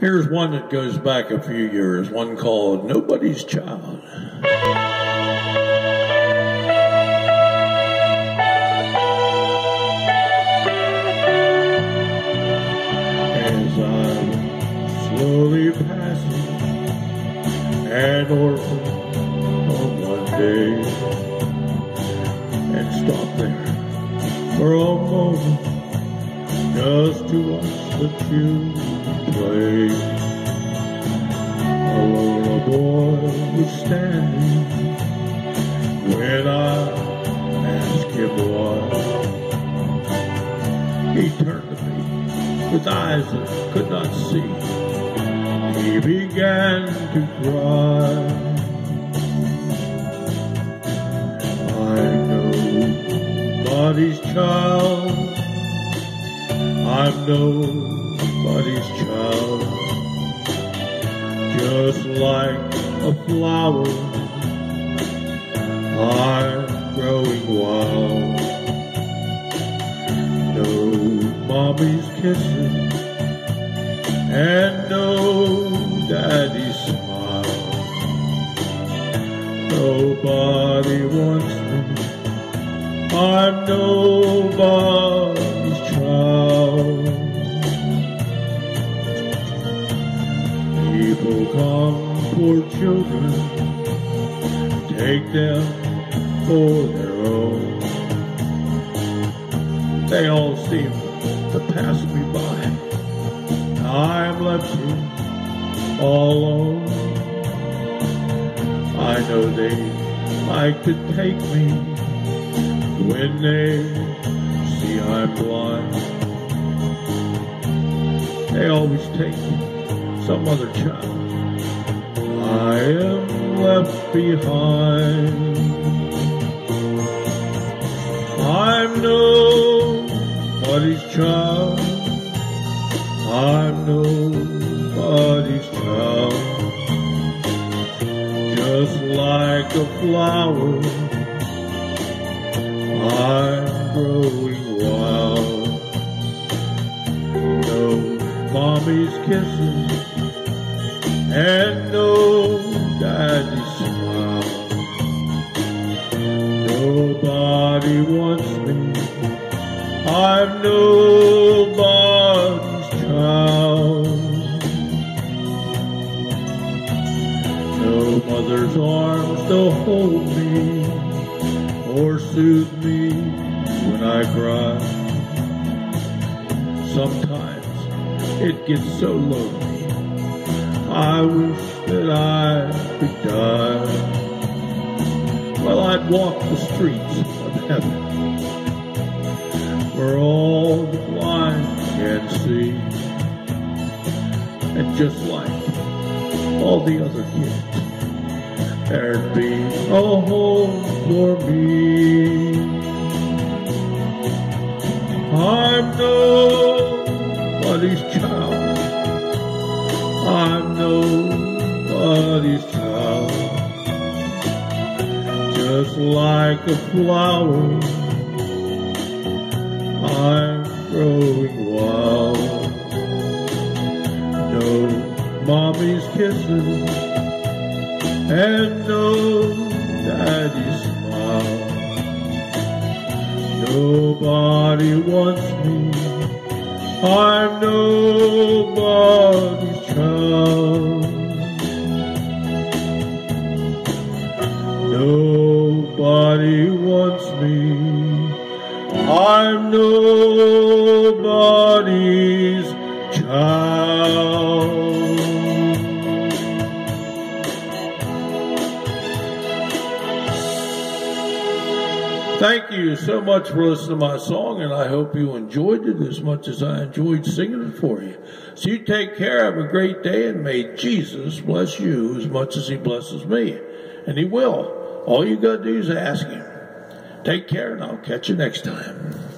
Here's one that goes back a few years, one called Nobody's Child. As I'm slowly passing an orphan on one day and stop there for a moment just to watch the tune play. Alone a boy was standing when I asked him why. He turned to me with eyes that could not see. He began to cry. I know nobody's child. I'm nobody's child. Just like a flower, I'm growing wild. No mommy's kisses and no daddy's smile. Nobody wants me. I'm nobody's for children, take them for their own. They all seem to pass me by. I'm left here all alone. I know they like to take me when they see I'm blind. They always take some other child. Behind. I'm nobody's child. I'm nobody's child. Just like a flower, I'm growing wild. No mommy's kisses and no daddy's smile. Nobody wants me. I'm nobody's child. No mother's arms to hold me or soothe me when I cry. Sometimes it gets so lonely. I wish that I could die. Well, I'd walk the streets of heaven where all the blind can see. And just like all the other kids, there'd be a home for me. I'm nobody's child. I'm nobody's child. Just like a flower, I'm growing wild. No mommy's kisses and no daddy's smile. Nobody wants me. I'm nobody's me. I'm nobody's child. Thank you so much for listening to my song, and I hope you enjoyed it as much as I enjoyed singing it for you. So you take care, have a great day, and may Jesus bless you as much as he blesses me. And he will. All you got to do is ask him. Take care, and I'll catch you next time.